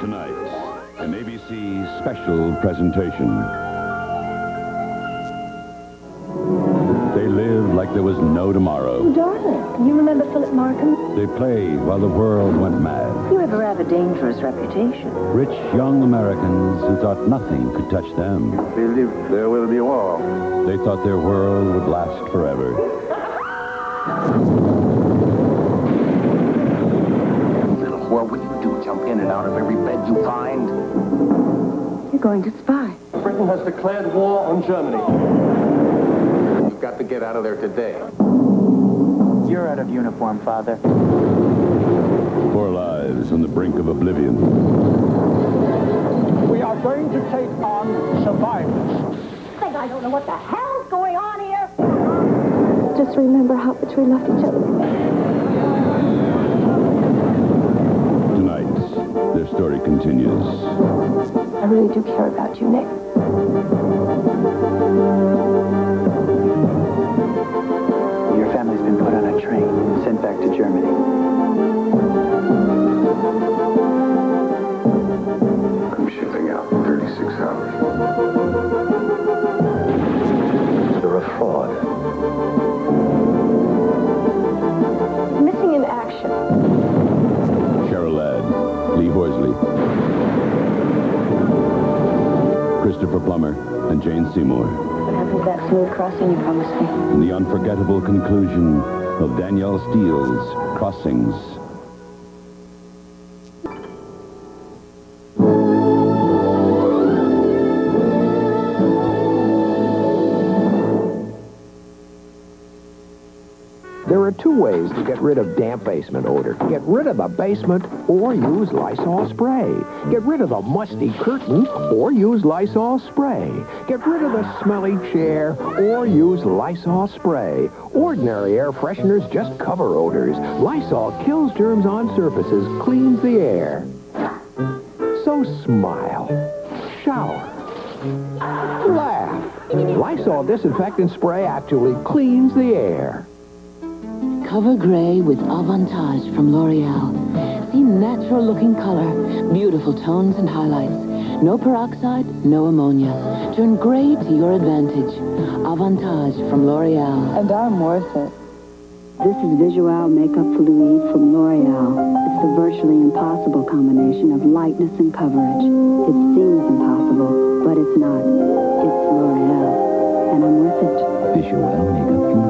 Tonight, an ABC special presentation. They lived like there was no tomorrow. Oh, darling, you remember Philip Markham? They played while the world went mad. You ever have a rather dangerous reputation. Rich young Americans who thought nothing could touch them. believe there will be war. They thought their world would last forever. You're going to spy. Britain has declared war on Germany. You've got to get out of there today. You're out of uniform, Father. Four lives on the brink of oblivion. We are going to take on survivors. think I don't know what the hell's going on here. Just remember how much we loved each other. Tonight, their story continues. I really do care about you, Nick. Your family's been put on a train, and sent back to Germany. I'm shipping out in 36 hours. You're a fraud. Christopher Plummer, and Jane Seymour. What happened to that smooth crossing you promised me? And the unforgettable conclusion of Danielle Steel's Crossings. Ways to get rid of damp basement odor. Get rid of the basement or use Lysol spray. Get rid of the musty curtain or use Lysol spray. Get rid of the smelly chair or use Lysol spray. Ordinary air fresheners just cover odors. Lysol kills germs on surfaces, cleans the air. So smile. Shower. Laugh. Lysol disinfectant spray actually cleans the air. Cover gray with Avantage from L'Oreal. See natural-looking color, beautiful tones and highlights. No peroxide, no ammonia. Turn gray to your advantage. Avantage from L'Oreal. And I'm worth it. This is Visuelle Makeup Fluid from L'Oreal. It's the virtually impossible combination of lightness and coverage. It seems impossible, but it's not. It's L'Oreal. And I'm worth it. Visuelle Makeup Fluid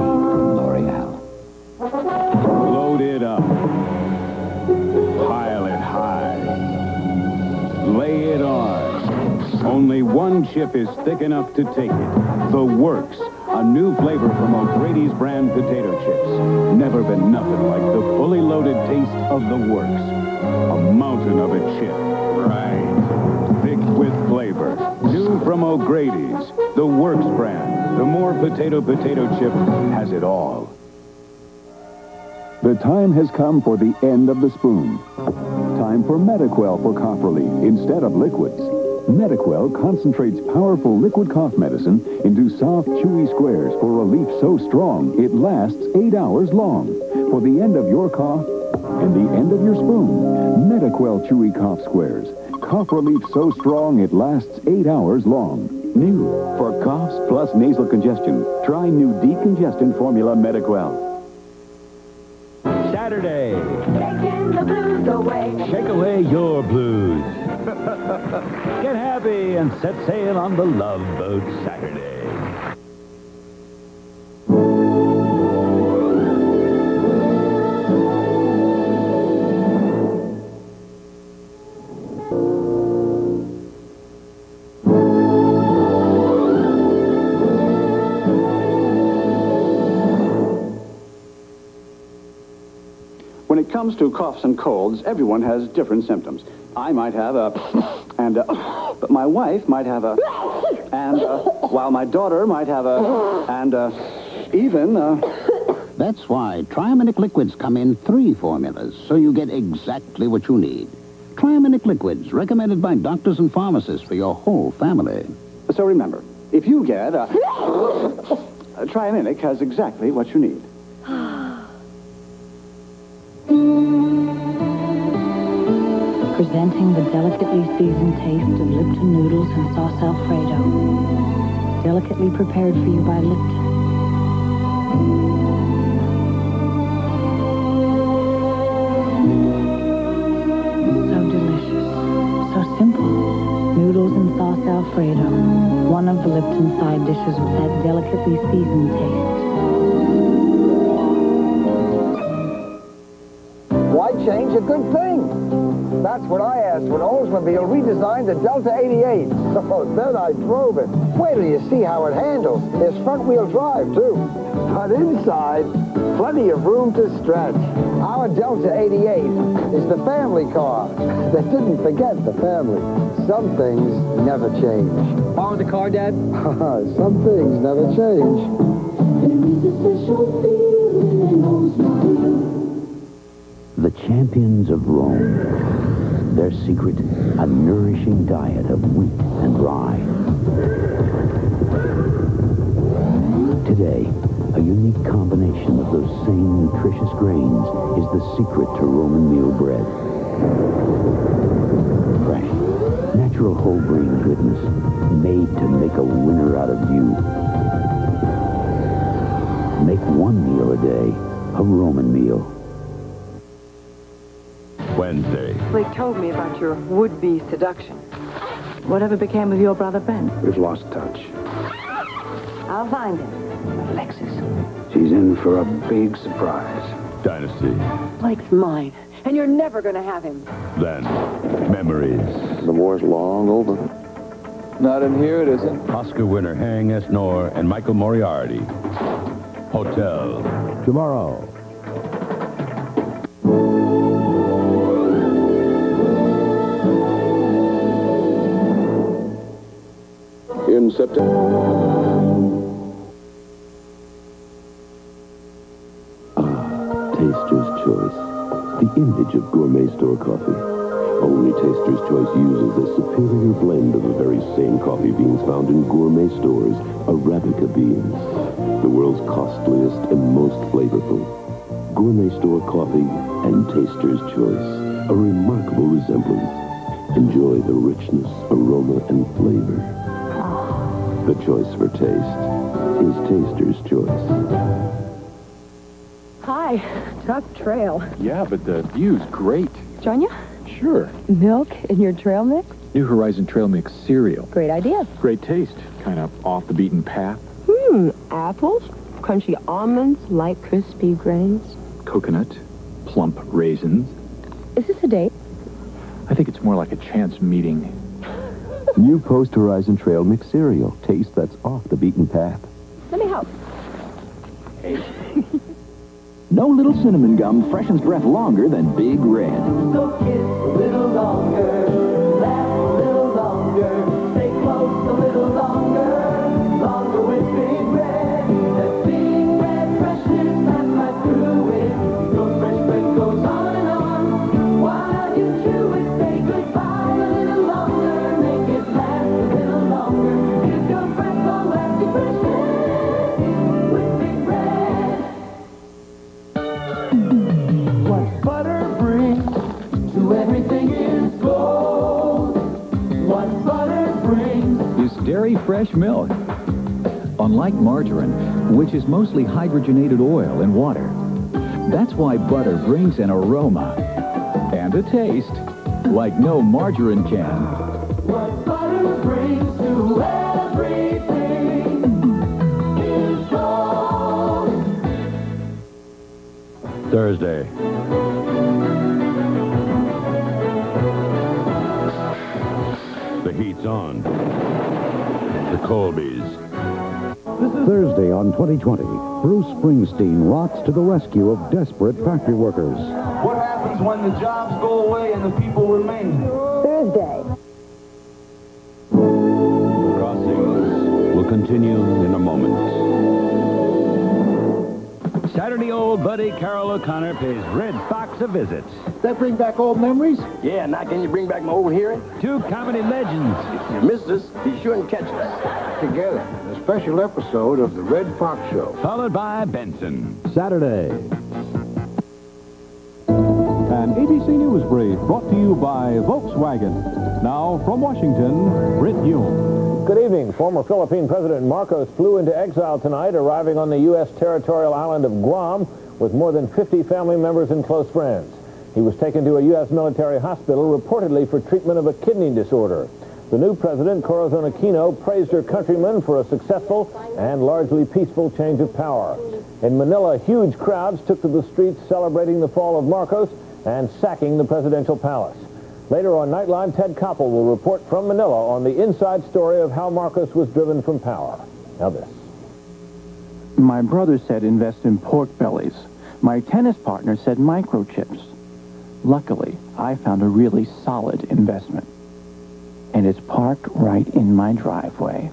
it up. Pile it high. Lay it on. Only one chip is thick enough to take it. The Works. A new flavor from O'Grady's brand potato chips. Never been nothing like the fully loaded taste of the Works. A mountain of a chip. Right. Thick with flavor. New from O'Grady's. The Works brand. The more potato potato chip has it all. The time has come for the end of the spoon. Time for Mediquell for cough relief instead of liquids. Mediquell concentrates powerful liquid cough medicine into soft, chewy squares for relief so strong it lasts eight hours long. For the end of your cough and the end of your spoon, Mediquell chewy cough squares. Cough relief so strong it lasts eight hours long. New for coughs plus nasal congestion. Try new decongestant formula Mediquell. Saturday. Taking the blues away. Shake away your blues. Get happy and set sail on the Love Boat Saturday. Comes to coughs and colds, everyone has different symptoms. I might have a, and a, but my wife might have a, and uh, while my daughter might have a, and uh, even, uh, That's why Triaminic liquids come in three formulas, so you get exactly what you need. Triaminic liquids, recommended by doctors and pharmacists for your whole family. so remember, if you get a, Triaminic has exactly what you need. Presenting the delicately seasoned taste of Lipton noodles and sauce Alfredo. Delicately prepared for you by Lipton. So delicious. So simple. Noodles and sauce Alfredo. One of the Lipton side dishes with that delicately seasoned taste. Why change a good thing? That's what I asked when Oldsmobile redesigned the Delta 88. So then I drove it. Wait till you see how it handles. It's front-wheel drive, too. But inside, plenty of room to stretch. Our Delta 88 is the family car. that didn't forget the family. Some things never change. Borrow the car, Dad? Some things never change. The champions of Rome. Their secret, a nourishing diet of wheat and rye. Today, a unique combination of those same nutritious grains is the secret to Roman meal bread. Fresh, natural whole grain goodness, made to make a winner out of you. Make one meal a day a Roman meal. Wednesday. Blake told me about your would-be seduction. Whatever became of your brother Ben? We've lost touch. I'll find him. Alexis. She's in for a big surprise. Dynasty. Blake's mine, and you're never going to have him. Then, Memories. The war's long over. Not in here, it isn't. Oscar winner Haing S. Ngor and Michael Moriarty. Hotel. Tomorrow. September. Ah, taster's Choice, the image of gourmet store coffee. Only Taster's Choice uses a superior blend of the very same coffee beans found in gourmet stores, Arabica beans. The world's costliest and most flavorful. Gourmet store coffee and Taster's Choice, a remarkable resemblance. Enjoy the richness, aroma, and flavor. The choice for taste is Taster's Choice. Hi, tough trail. Yeah, but the view's great. Join ya? Sure. Milk in your trail mix? New Horizon Trail Mix cereal. Great idea. Great taste. Kind of off the beaten path. Hmm, apples, crunchy almonds, light crispy grains. Coconut, plump raisins. Is this a date? I think it's more like a chance meeting. New Post Horizon Trail Mix cereal. Taste that's off the beaten path. Let me help. Hey. No little cinnamon gum freshens breath longer than Big Red. So kiss a little longer, everything is gold. What butter brings. Is dairy fresh milk. Unlike margarine, which is mostly hydrogenated oil and water. That's why butter brings an aroma and a taste like no margarine can. What butter brings to everything is gold. Thursday. The on. The Colbys. Thursday on 2020, Bruce Springsteen rocks to the rescue of desperate factory workers. What happens when the jobs go away and the people remain? Thursday. Crossings will continue in a moment. Saturday, old buddy Carroll O'Connor pays Redd Foxx a visit. That bring back old memories? Yeah, now can you bring back my old hearing? Two comedy legends. If you missed us, be sure and catch us. Together, a special episode of The Redd Foxx Show. Followed by Benson. Saturday. An An ABC News Brief brought to you by Volkswagen. Now, from Washington, Brit Hume. Good evening. Former Philippine President Marcos flew into exile tonight, arriving on the U.S. territorial island of Guam with more than 50 family members and close friends. He was taken to a U.S. military hospital, reportedly for treatment of a kidney disorder. The new president, Corazon Aquino, praised her countrymen for a successful and largely peaceful change of power. In Manila, huge crowds took to the streets celebrating the fall of Marcos and sacking the presidential palace. Later on Nightline, Ted Koppel will report from Manila on the inside story of how Marcos was driven from power. Now this. My brother said invest in pork bellies. My tennis partner said microchips. Luckily, I found a really solid investment. And it's parked right in my driveway.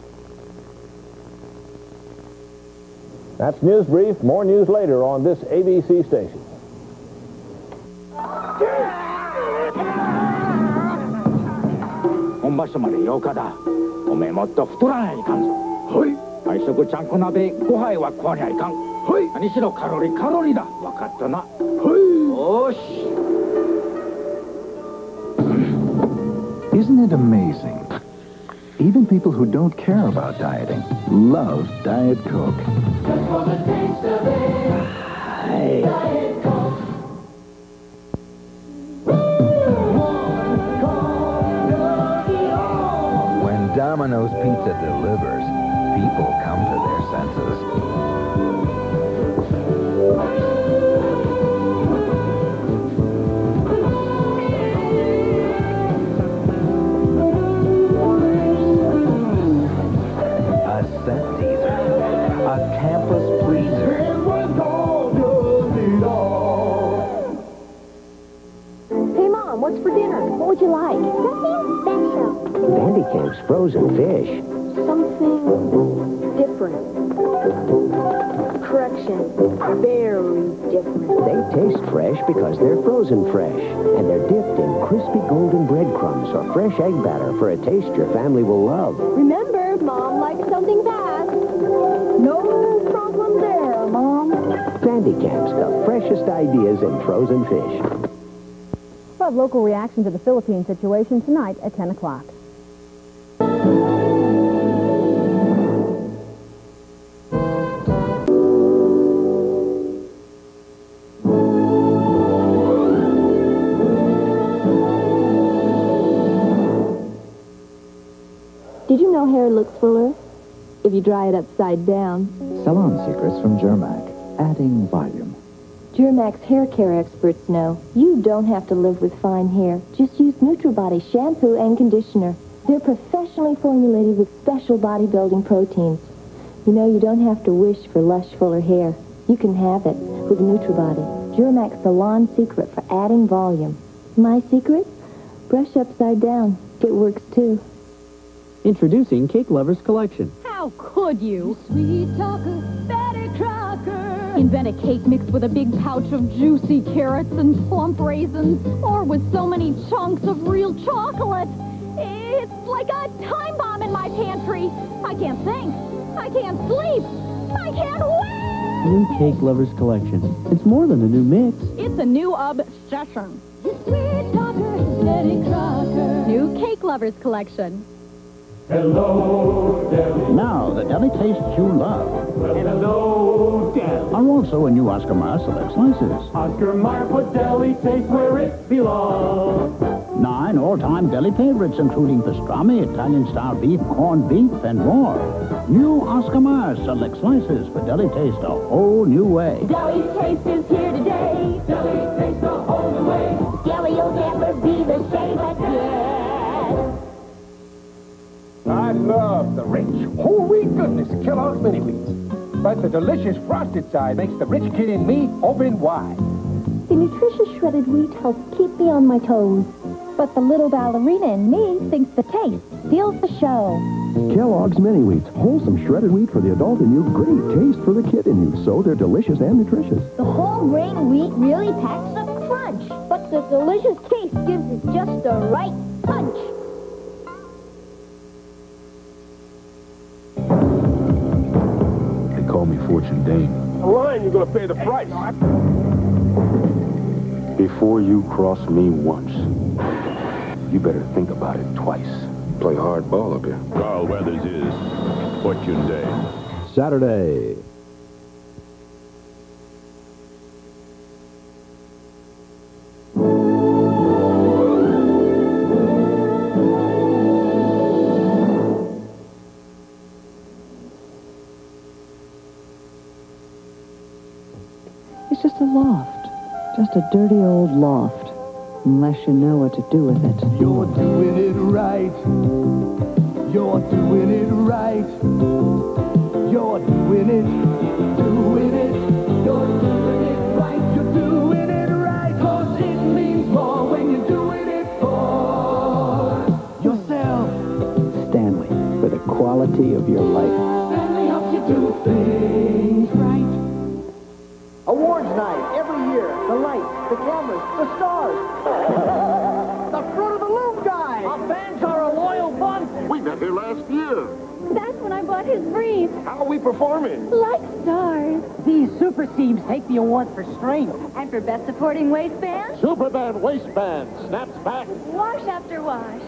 That's News Brief. More news later on this ABC station. 場所まで8日だおめえもっと太らないかんぞはい毎食ちゃんこ鍋5杯は食わにゃいかんはい何しろカロリーカロリーだ分かったなはいよし Isn't it amazing? Even people who don't care about dieting love Diet Coke. When Domino's Pizza delivers, people come to their senses. Special. Van de Kamp's frozen fish. Something different. Correction. Very different. They taste fresh because they're frozen fresh. And they're dipped in crispy golden breadcrumbs or fresh egg batter for a taste your family will love. Remember, Mom likes something fast. No problem there, Mom. Van de Kamp's, the freshest ideas in frozen fish. We'll have local reaction to the Philippine situation tonight at 10 o'clock. Looks fuller if you dry it upside down? Salon secrets from Jhirmack, adding volume. Jhirmack's hair care experts know you don't have to live with fine hair. Just use NutriBody shampoo and conditioner. They're professionally formulated with special bodybuilding proteins. You know, you don't have to wish for lush, fuller hair. You can have it with NutriBody. Jhirmack's Salon Secret for adding volume. My secret? Brush upside down. It works too. Introducing Cake Lovers Collection. How could you? Sweet talker, Betty Crocker. Invent a cake mixed with a big pouch of juicy carrots and plump raisins, or with so many chunks of real chocolate. It's like a time bomb in my pantry. I can't think. I can't sleep. I can't wait. New Cake Lovers Collection. It's more than a new mix. It's a new obsession. Sweet talker, Betty Crocker. New Cake Lovers Collection. Hello, Deli. Now, the deli tastes you love Hello, Deli. are also in new Oscar Mayer Select Slices. Oscar Mayer put deli taste where it belongs. Nine all-time deli favorites, including pastrami, Italian-style beef, corned beef, and more. New Oscar Mayer Select Slices for deli taste a whole new way. Deli taste is here today. Deli taste the whole new way. Deli will never be the same I love the rich, holy goodness Kellogg's Mini Wheats. But the delicious frosted side makes the rich kid in me open wide. The nutritious shredded wheat helps keep me on my toes. But the little ballerina in me thinks the taste steals the show. Kellogg's Mini Wheats, wholesome shredded wheat for the adult in you, great taste for the kid in you. So they're delicious and nutritious. The whole grain wheat really packs a crunch, but the delicious taste gives it just the right punch. Me Fortune Dane. A lion, you're gonna pay the price. Before you cross me once, you better think about it twice. Play hard ball up here. Carl Weathers is Fortune Dane. Saturday. A dirty old loft. Unless you know what to do with it. You're doing it right. You're doing it right. You're doing it, doing it. You're doing it right. You're doing it right. Cause it means more when you're doing it for yourself. Stanley, for the quality of your life. Stanley helps you do things night, every year. The lights, the cameras, the stars. the fruit of the loom guy. Our fans are a loyal bunch. We met here last year. That's when I bought his brief. How are we performing? Like stars. These super teams take the award for strength. And for best supporting waistband, Superman waistband snaps back. wash after wash.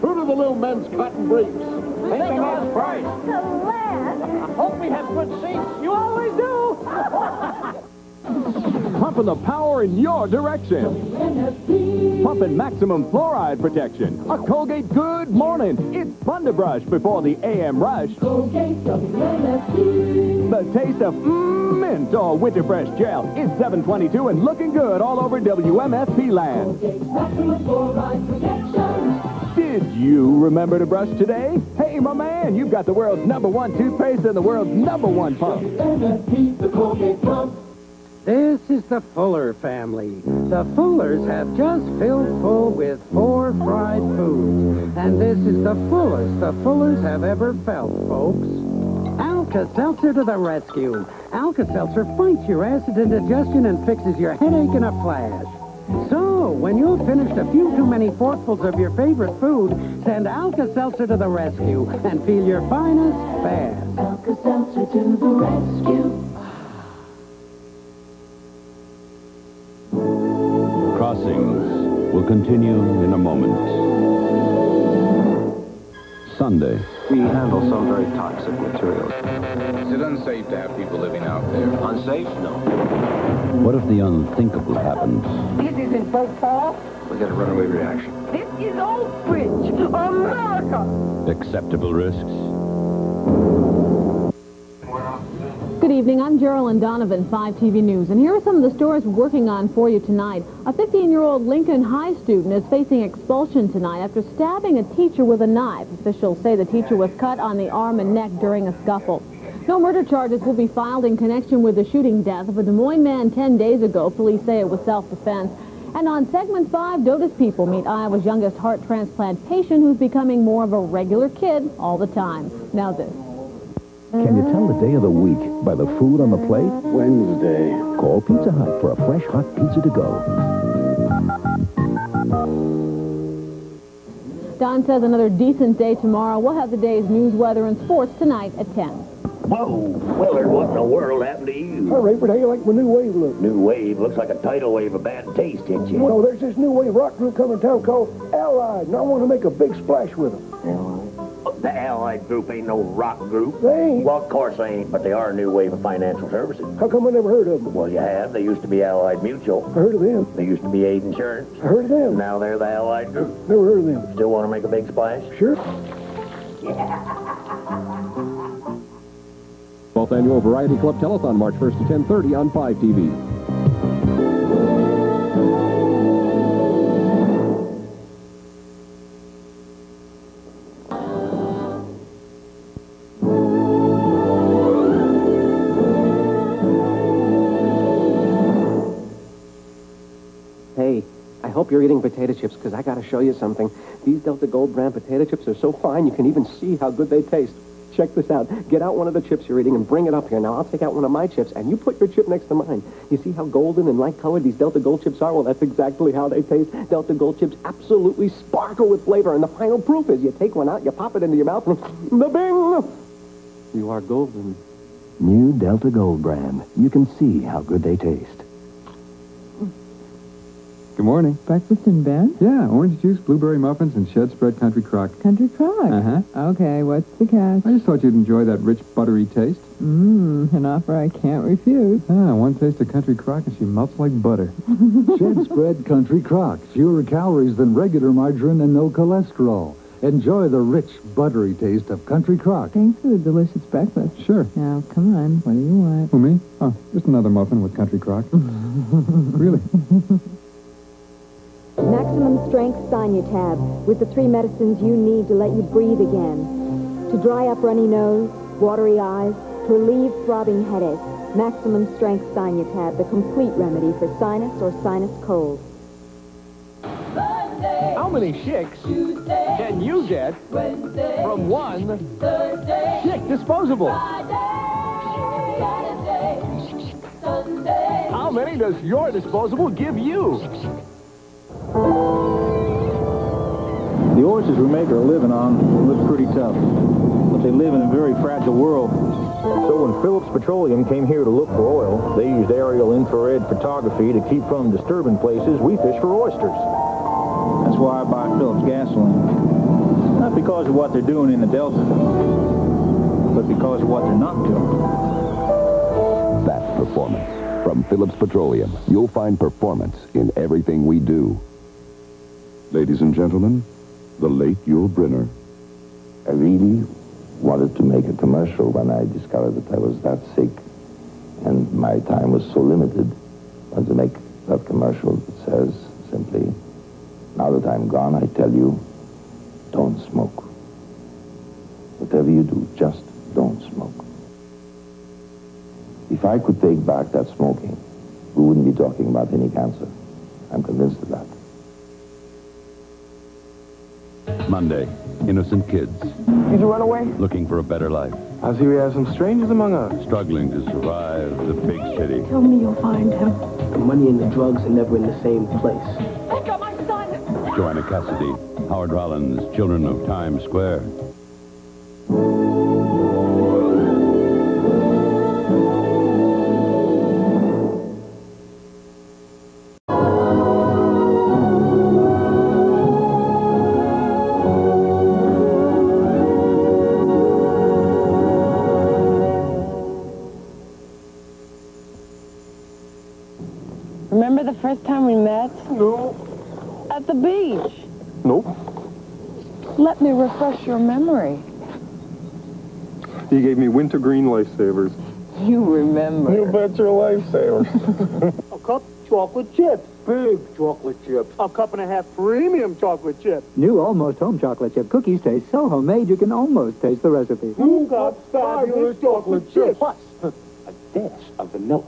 Fruit of the Little Men's cotton briefs. Think of us price. The last. Hope we have good seats. You always do. Pumping the power in your direction. Pumping maximum fluoride protection. A Colgate good morning. It's fun to brush before the AM rush. Colgate The taste of mint or winter fresh gel is 722 and looking good all over WMFP land. Did you remember to brush today? Hey, my man, you've got the world's number one toothpaste and the world's number one pump. This is the Fuller family. The Fullers have just filled full with four fried foods. And this is the fullest the Fullers have ever felt, folks. Alka-Seltzer to the rescue. Alka-Seltzer fights your acid indigestion and fixes your headache in a flash. So, when you've finished a few too many forkfuls of your favorite food, send Alka-Seltzer to the rescue and feel your finest fast. Alka-Seltzer to the rescue. Crossings will continue in a moment. Sunday. We handle some very toxic materials. Is it unsafe to have people living out there? Unsafe? No. What if the unthinkable happens? This isn't football. We get a runaway reaction. This is Old Bridge, America. Acceptable risks? Good evening. I'm Geraldine Donovan, 5 TV News, and here are some of the stories we're working on for you tonight. A 15-year-old Lincoln High student is facing expulsion tonight after stabbing a teacher with a knife. Officials say the teacher was cut on the arm and neck during a scuffle. No murder charges will be filed in connection with the shooting death of a Des Moines man 10 days ago. Police say it was self-defense. And on segment 5, Dotus People meet Iowa's youngest heart transplant patient who's becoming more of a regular kid all the time. Now this. Can you tell the day of the week by the food on the plate? Wednesday. Call Pizza Hut for a fresh hot pizza to go. Don says another decent day tomorrow. We'll have the day's news, weather, and sports tonight at 10. Whoa, Willard, what in the world happened to you? Oh, Rayford, how you like my new wave look? New wave looks like a tidal wave of bad taste hit you. Well, no, there's this new wave rock group coming to town called Allied, and I want to make a big splash with them. The Allied group ain't no rock group. They ain't. Well, of course they ain't, but they are a new wave of financial services. How come I never heard of them? Well, you have. They used to be Allied Mutual. I heard of them. They used to be Aid Insurance. I heard of them. Now they're the Allied group. Never heard of them. Still want to make a big splash? Sure. Twelfth Annual Variety Club Telethon, March 1st to 10.30 on 5 TV. You're eating potato chips because I got to show you something. These Delta Gold brand potato chips are so fine you can even see how good they taste. Check this out. Get out one of the chips you're eating and bring it up here. Now, I'll take out one of my chips, and you put your chip next to mine. You see how golden and light-colored these Delta Gold chips are? Well, that's exactly how they taste. Delta Gold chips absolutely sparkle with flavor, and the final proof is you take one out, you pop it into your mouth, and the bing! You are golden. New Delta Gold brand. You can see how good they taste. Good morning. Breakfast in bed? Yeah, orange juice, blueberry muffins, and Shedd's spread country crock. Country crock? Uh-huh. Okay, what's the catch? I just thought you'd enjoy that rich, buttery taste. Mmm, an offer I can't refuse. Ah, one taste of country crock and she melts like butter. Shed spread country crock. Fewer calories than regular margarine and no cholesterol. Enjoy the rich, buttery taste of country crock. Thanks for the delicious breakfast. Sure. Now, come on, what do you want? Who, me? Oh, just another muffin with country crock. really? Maximum strength Sinutab with the three medicines you need to let you breathe again. To dry up runny nose, watery eyes, to relieve throbbing headaches. Maximum strength Sinutab, the complete remedy for sinus or sinus cold. How many chicks can you get from one chick disposable? How many does your disposable give you? The oysters we make our living on live pretty tough, but they live in a very fragile world. So when Phillips Petroleum came here to look for oil, they used aerial infrared photography to keep from disturbing places we fish for oysters. That's why I buy Phillips gasoline. Not because of what they're doing in the Delta, but because of what they're not doing. That's performance. From Phillips Petroleum, you'll find performance in everything we do. Ladies and gentlemen, the late Yul Brynner. I really wanted to make a commercial when I discovered that I was that sick and my time was so limited. I wanted to make that commercial that says simply, now that I'm gone, I tell you, don't smoke. Whatever you do, just don't smoke. If I could take back that smoking, we wouldn't be talking about any cancer. I'm convinced of that. Monday, innocent kids Did you run away? looking for a better life, I see we have some strangers among us. struggling to survive the big city. Tell me you'll find him. The money and the drugs are never in the same place. Pick up my son! Joanna Cassidy, Howard Rollins, Children of Times Square. The beach. Nope. Let me refresh your memory. You gave me wintergreen lifesavers. You remember. You bet your lifesavers. A cup chocolate chips. Big chocolate chips. A cup and a half premium chocolate chips. New Almost Home chocolate chip cookies taste so homemade you can almost taste the recipe. Who got fabulous chocolate chips? Plus, a dash of vanilla.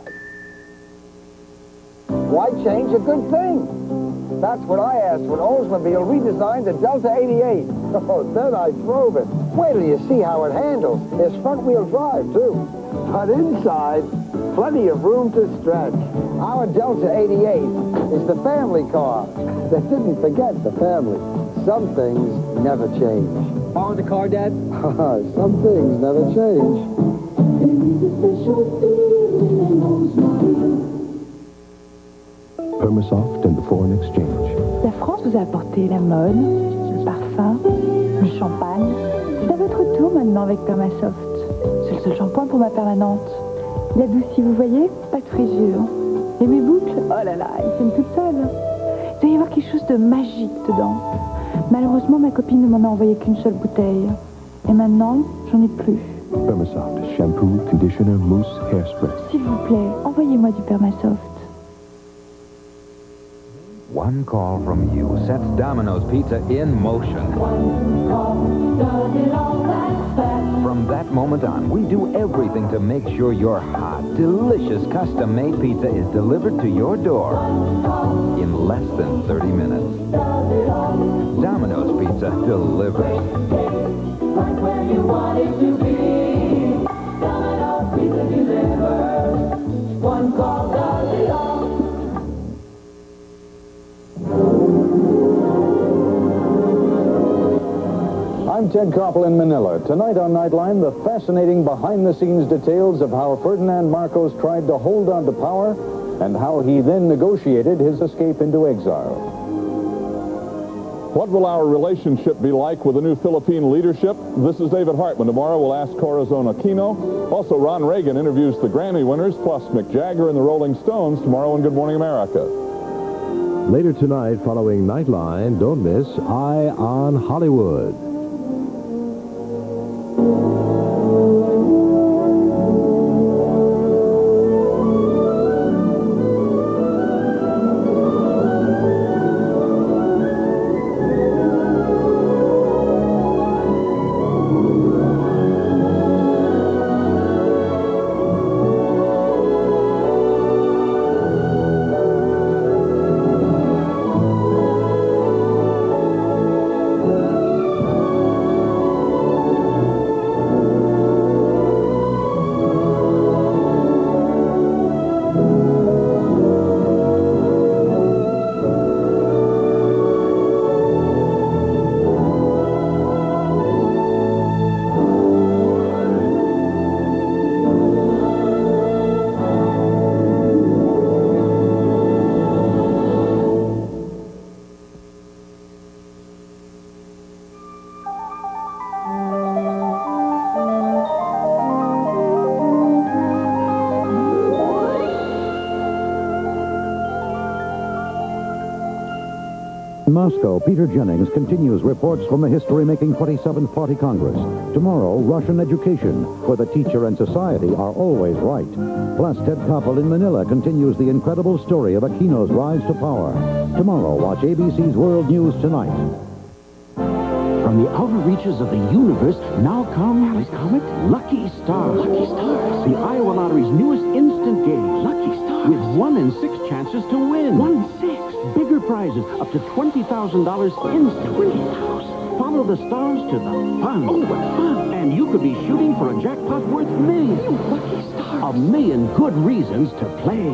Why change a good thing? That's what I asked when Oldsmobile redesigned the Delta 88. Oh, then I drove it. Wait till you see how it handles. It's front-wheel drive, too. But inside, plenty of room to stretch. Our Delta 88 is the family car that didn't forget the family. Some things never change. Borrow the car, Dad? Some things never change. And the foreign exchange. La France vous a apporté la mode, le parfum, le champagne. C'est à votre tour maintenant avec Permasoft. C'est le seul shampoing pour ma permanente. Il adoucit, vous voyez Pas de frisure. Et mes boucles Oh là là, ils tiennent toutes seules. Il doit y avoir quelque chose de magique dedans. Malheureusement, ma copine ne m'en a envoyé qu'une seule bouteille. Et maintenant, j'en ai plus. Permasoft shampoo, conditioner, mousse, hairspray. S'il vous plaît, envoyez-moi du Permasoft. One call from you sets Domino's Pizza in motion. From that moment on, we do everything to make sure your hot, delicious custom-made pizza is delivered to your door in less than 30 minutes. Domino's Pizza delivers. I'm Ted Koppel in Manila. Tonight on Nightline, the fascinating behind-the-scenes details of how Ferdinand Marcos tried to hold on to power and how he then negotiated his escape into exile. What will our relationship be like with the new Philippine leadership? This is David Hartman. Tomorrow we'll ask Corazon Aquino. Also, Ron Reagan interviews the Grammy winners, plus Mick Jagger and the Rolling Stones tomorrow on Good Morning America. Later tonight, following Nightline, don't miss Eye on Hollywood. In Moscow, Peter Jennings continues reports from the history-making 27th Party Congress. Tomorrow, Russian education, where the teacher and society are always right. Plus, Ted Koppel in Manila continues the incredible story of Aquino's rise to power. Tomorrow, watch ABC's World News Tonight. From the outer reaches of the universe, now comes Comet Lucky Stars. Lucky Stars. The Iowa Lottery's newest instant game. Lucky Stars. With one in six chances to win. One in six. Bigger prizes, up to $20,000 instantly. $20,000. Follow the stars to the fun. Oh, what fun. And you could be shooting for a jackpot worth millions. Oh, Lucky Stars. A million good reasons to play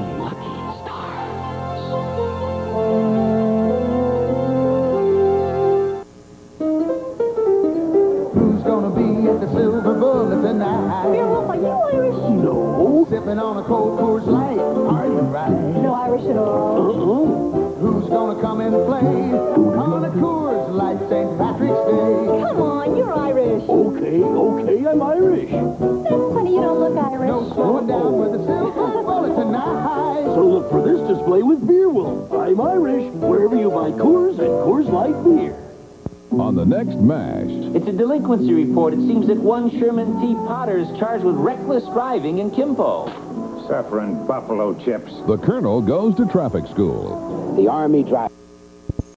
It's a delinquency report. It seems that one Sherman T. Potter is charged with reckless driving in Kimpo. Suffering buffalo chips. the Colonel goes to traffic school. The Army driver.